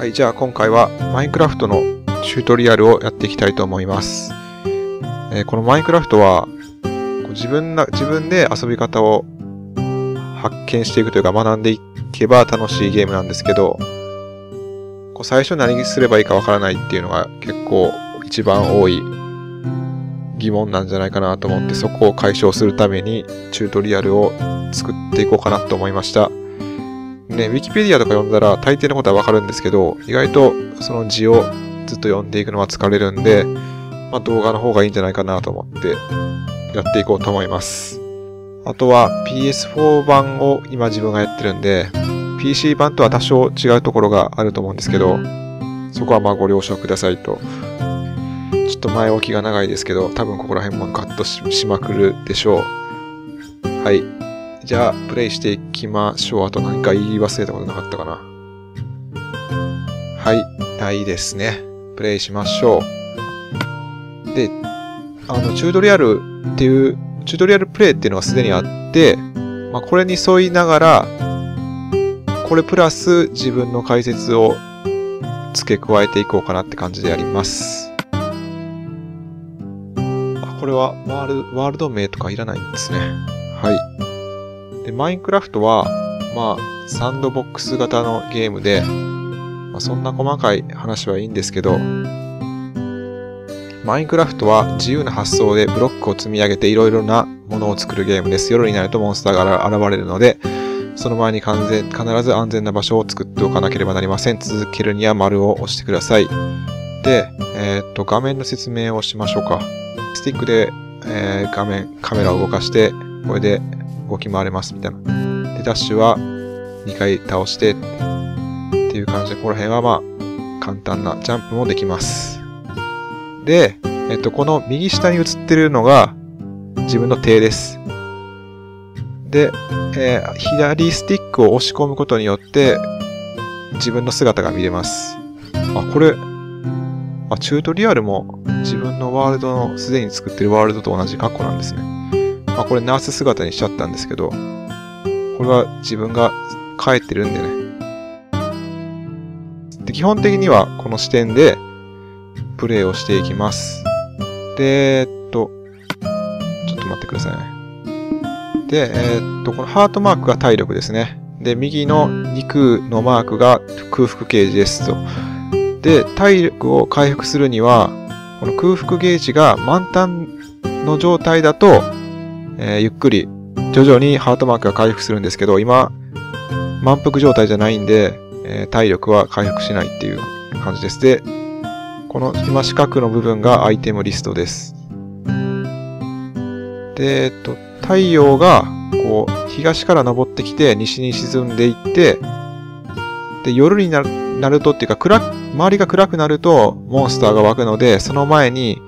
はい、じゃあ今回はマインクラフトのチュートリアルをやっていきたいと思います。えーこのマインクラフトは、こう自分な、自分で遊び方を発見していくというか学んでいけば楽しいゲームなんですけど、こう最初何すればいいかわからないっていうのが結構一番多い疑問なんじゃないかなと思ってそこを解消するためにチュートリアルを作っていこうかなと思いました。ね、ウィキペディアとか読んだら大抵のことはわかるんですけど、意外とその字をずっと読んでいくのは疲れるんで、まあ、動画の方がいいんじゃないかなと思ってやっていこうと思います。あとは PS4 版を今自分がやってるんで、PC 版とは多少違うところがあると思うんですけど、そこはまあご了承くださいと。ちょっと前置きが長いですけど、多分ここら辺もカットししまくるでしょう。はい。じゃあ、プレイしていきましょう。あと何か言い忘れたことなかったかな。はい。ないですね。プレイしましょう。で、あの、チュートリアルっていう、チュートリアルプレイっていうのはすでにあって、まあ、これに沿いながら、これプラス自分の解説を付け加えていこうかなって感じでやります。あ、これはワールワールド名とかいらないんですね。はい。で、マインクラフトは、まあ、サンドボックス型のゲームで、まあ、そんな細かい話はいいんですけど、マインクラフトは自由な発想でブロックを積み上げていろいろなものを作るゲームです。夜になるとモンスターが現れるので、その前に完全必ず安全な場所を作っておかなければなりません。続けるには丸を押してください。で、えーっと、画面の説明をしましょうか。スティックで、えー画面、カメラを動かして、これで動き回れますみたいな。で、ダッシュは2回倒してっていう感じで、ここら辺はまあ、簡単なジャンプもできます。で、えっと、この右下に映ってるのが自分の手です。で、えー左スティックを押し込むことによって自分の姿が見れます。あ、これ、あ、チュートリアルも自分のワールドの、すでに作ってるワールドと同じ格好なんですね。まあ、これナース姿にしちゃったんですけど、これは自分が帰ってるんでね。で基本的にはこの視点でプレイをしていきます。で、えっと、ちょっと待ってくださいね。で、えーっと、このハートマークが体力ですね。で、右の肉のマークが空腹ゲージですと。で、体力を回復するには、この空腹ゲージが満タンの状態だと、えーゆっくり徐々にハートマークが回復するんですけど、今、満腹状態じゃないんで、えー体力は回復しないっていう感じです。で、この今四角の部分がアイテムリストです。で、えっと、太陽が、こう、東から昇ってきて、西に沈んでいって、で、夜になるとっていうか、暗、周りが暗くなると、モンスターが湧くので、その前に、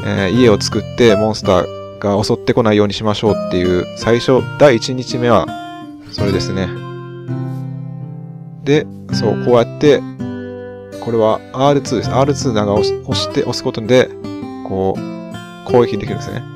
えー家を作って、モンスターが襲ってこないようにしましょうっていう、最初、第1日目は、それですね。で、そう、こうやって、これは R2 です。R2 長押し押して、押すことで、こう、攻撃できるんですね。